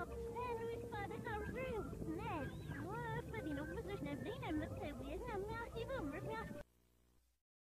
up.